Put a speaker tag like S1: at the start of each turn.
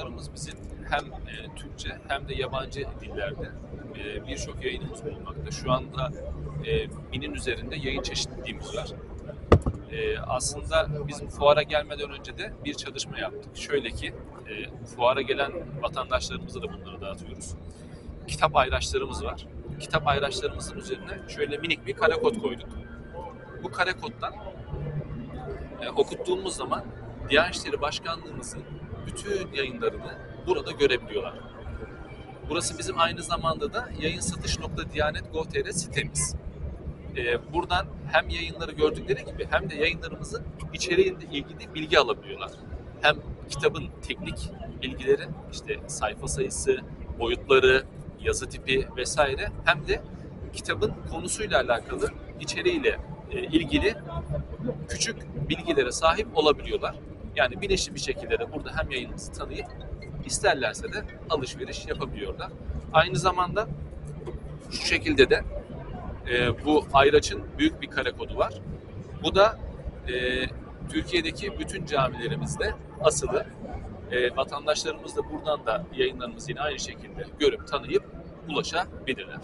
S1: yayınlarımız bizim hem e, Türkçe hem de yabancı dillerde e, birçok yayınımız bulunmakta. Şu anda e, binin üzerinde yayın çeşitliliğimiz var. E, aslında biz fuara gelmeden önce de bir çalışma yaptık. Şöyle ki e, fuara gelen vatandaşlarımıza da bunları dağıtıyoruz. Kitap ayraçlarımız var. Kitap ayraçlarımızın üzerine şöyle minik bir kare kod koyduk. Bu kare koddan e, okuttuğumuz zaman Diyanet İşleri Başkanlığımızın bütün yayınlarını burada görebiliyorlar. Burası bizim aynı zamanda da yayın satış.diyanet.gov.tr sitemiz. E, buradan hem yayınları gördükleri gibi hem de yayınlarımızın içeriğinde ilgili bilgi alabiliyorlar. Hem kitabın teknik bilgileri, işte sayfa sayısı, boyutları, yazı tipi vesaire hem de kitabın konusuyla alakalı içeriğiyle e, ilgili küçük bilgilere sahip olabiliyorlar. Yani bilinçli bir şekilde de burada hem yayınımızı tanıyıp isterlerse de alışveriş yapabiliyorlar. Aynı zamanda şu şekilde de e, bu ayraçın büyük bir kare kodu var. Bu da e, Türkiye'deki bütün camilerimizde asılı. E, vatandaşlarımız da buradan da yayınlarımızı yine aynı şekilde görüp tanıyıp ulaşabilirler.